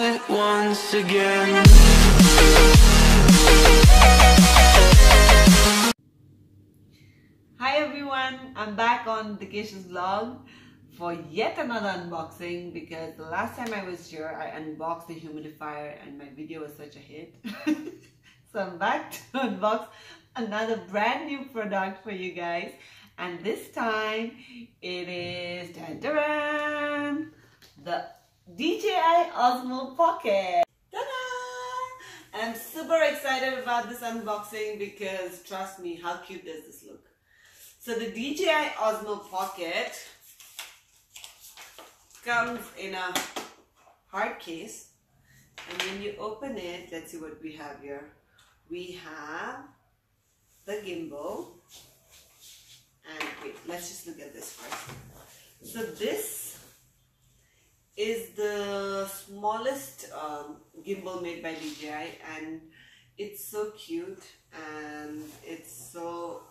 once again. Hi everyone, I'm back on Dikesh Vlog for yet another unboxing because the last time I was here I unboxed the humidifier and my video was such a hit. so I'm back to unbox another brand new product for you guys and this time it is dun, dun, dun, the DJI Osmo Pocket. Ta-da! I'm super excited about this unboxing because trust me, how cute does this look? So the DJI Osmo Pocket comes in a hard case and when you open it, let's see what we have here. We have the gimbal and wait, let's just look at this first. So this is the smallest um, gimbal made by DJI and it's so cute and it's so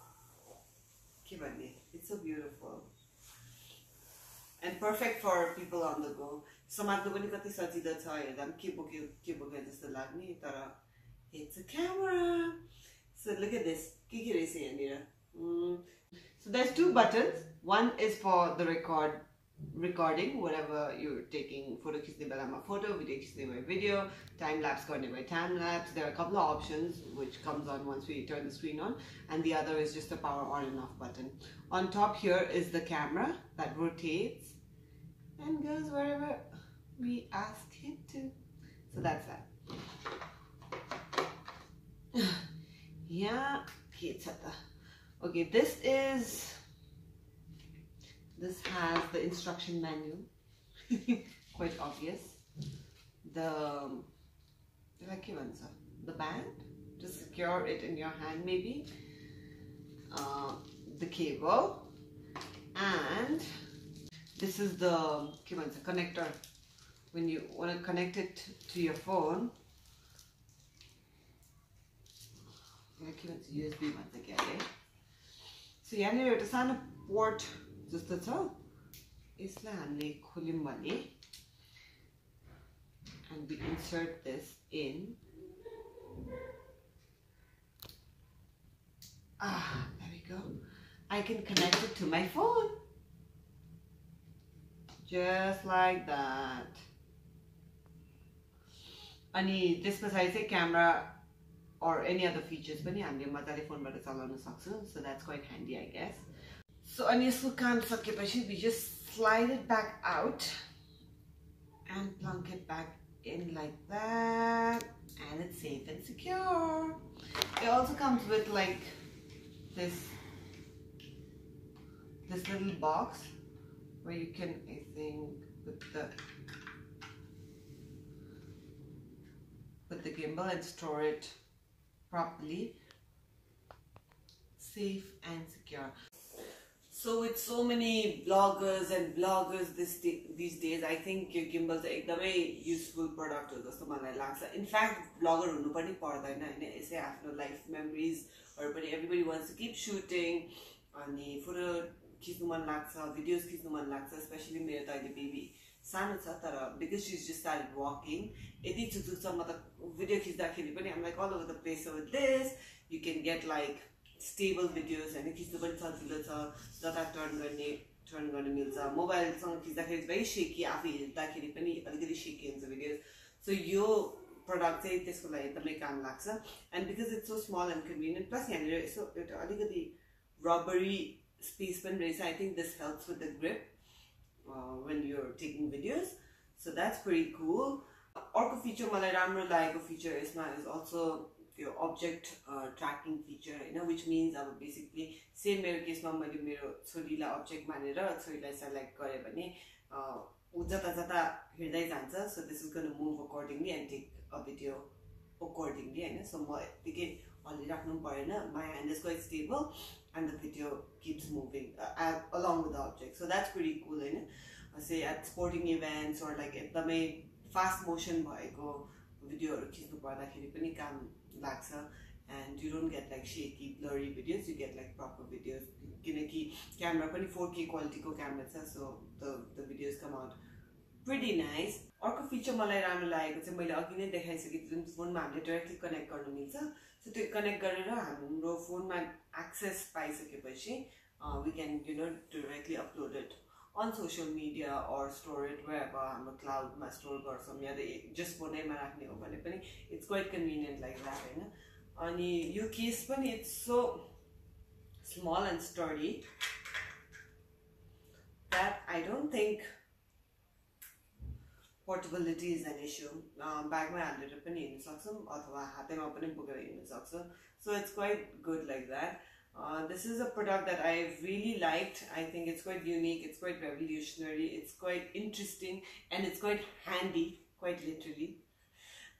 Kibani. It's so beautiful. And perfect for people on the go. समात्नु पनि कति सजिलो छ हेर्दा पनि के बोक्यो के बोक्यो जस्तो लाग्ने तर it's a camera. So look at this. के के रहेछ यहाँनिर Mm. So there's two buttons. One is for the record recording whatever you're taking photo खिच्ने बेलामा photo, video खिच्ने भए video, time lapse गर्ने भए time lapse. There are a couple of options which comes on once we turn the screen on and the other is just the power on and off button. On top here is the camera that rotates and goes wherever we ask it to. So that's that. yeah, it's at the Okay, this is this has the instruction manual, quite obvious. The, like you answer, the uh, band to secure it in your hand maybe. Uh, the cable and this is the keybands connector when you want to connect it to your phone USB once again eh? so yeah anyway it's on a port जस्तो छ यसलाई हामीले खोल्यौँ भने and we insert this in ah there we go I can connect it to my phone just like that अनि त्यस पछाडि चाहिँ camera or any other features पनि हामीले मजाले फोनबाट चलाउन सक्छौँ so that's quite handy I guess So Anyasulkan Satyapashi, we just slide it back out and plunk it back in like that and it's safe and secure. It also comes with like this this little box where you can I think put the put the gimbal and store it properly safe and secure. so with so many bloggers and bloggers this day, these days I think yo gimbal चाहिँ एकदमै useful product हो जस्तो मलाई लाग्छ in fact bagger हुनु पनि पर्दैन होइन यसै आफ्नो लाइफ मेमोरिजहरू पनि everybody once to keep shooting अनि फोटो खिच्नु मन लाग्छ भिडियोज खिच्नु मन लाग्छ स्पेसली मेरो त अहिले बेबी सानो छ तर बिकज सिज जस्ट स्टार्ट वाकिङ यति चुचुक छ म त भिडियो खिच्दाखेरि पनि हामी like all over the place with this you can get like stable videos होइन खिच्नु पनि सजिलो छ जता टर्न गर्ने टर्न गर्न मिल्छ। मोबाइलसँग खिच्दाखेरि भेरी सेकी आफै हेर्दाखेरि पनि अलिकति सेकी हुन्छ भिडियोज सो यो प्रडक्ट चाहिँ त्यसको लागि एकदमै काम लाग्छ। And because it's so small and convenient plus यहाँनिर यसो एउटा अलिकति रबरी स्पेस पनि रहेछ I think this helps with the grip when your taking videos so that's very cool अर्को फिचर मलाई राम्रो लागेको फिचर यसमा इज अल्सो त्यो अब्जेक्ट ट्र्याकिङ फिचर होइन विच मिन्स अब बेसिकली सेम मेरो केसमा मैले मेरो छोरीलाई अब्जेक्ट मानेर छोरीलाई सेलेक्ट गरेँ भने ऊ जता जता हिँड्दै जान्छ so this is gonna move accordingly and take a video accordingly होइन? सो म यत्तिकै हल्लिराख्नु पनि परेन my hand is quite stable and the video keeps moving along with the object so that's very cool होइन? Say at sporting events or like एकदमै fast motion भएको भिडियोहरू खिच्नु पर्दाखेरि पनि काम लाग्छ. And you don't get like shaky blurry videos you get like proper videos किनकि क्यामरा पनि फोर के क्वालिटीको क्यामरा छ so the the videos come out pretty nice अर्को फिचर मलाई राम्रो लागेको चाहिँ मैले अघि नै देखाइसकेको जुन फोनमा हामीले डाइरेक्टली कनेक्ट गर्नु मिल्छ सो त्यो कनेक्ट गरेर हाम्रो फोनमा access पाइसकेपछि we can you know directly upload it on social media or store it way अब हाम्रो क्लाउडमा स्टोर गर्छौँ या त जस्ट फोनैमा राख्ने हो भने पनि it's quite convenient like that होइन? अनि यो केस पनि it's so small and sturdy that I don't think portability is an issue ब्यागमै हालेर पनि हिँड्नु सक्छौँ अथवा हातैमा पनि बोकेर हिँड्नु सक्छौँ। So it's quite good like that this is a product that I really liked. I think it's quite unique, it's quite revolutionary, it's quite interesting, and it's quite handy, quite literally.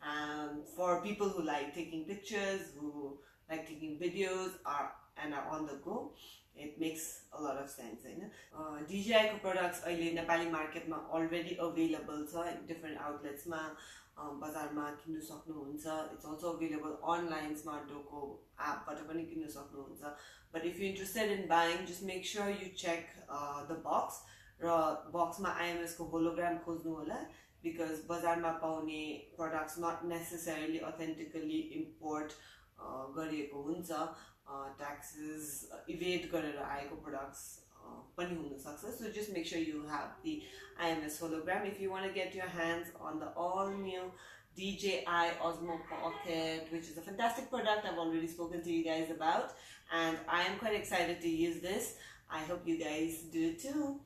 Um, for people who like taking pictures, who like taking videos, are and are on the go. It makes a lot of sense होइन डिजिआईको products अहिले नेपाली मार्केटमा already available छ different आउटलेट्समा बजारमा किन्नु सक्नुहुन्छ। It's also available online smart Doko एपबाट पनि किन्नु सक्नुहुन्छ। But if you interested in buying just make sure you check the box र बक्समा आइएमएसको होलोग्राम खोज्नु होला बिकज बजारमा पाउने products not necessarily authentically import गरिएको हुन्छ। ट्याक्सेस इभेट गरेर आएको products Uh, Panihula Success. So just make sure you have the IMS hologram. If you want to get your hands on the all new DJI Osmo Pocket, which is a fantastic product I've already spoken to you guys about, and I am quite excited to use this. I hope you guys do too.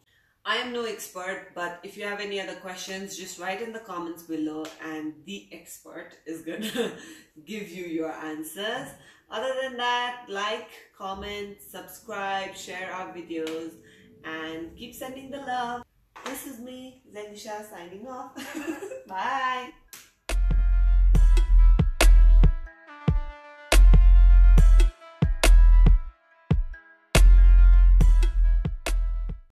I am no expert, but if you have any other questions, just write in the comments below, and the expert is gonna give you your answers. Other than that, like, comment, subscribe, share our videos, and keep sending the love. This is me, Zenisha, signing off. Bye.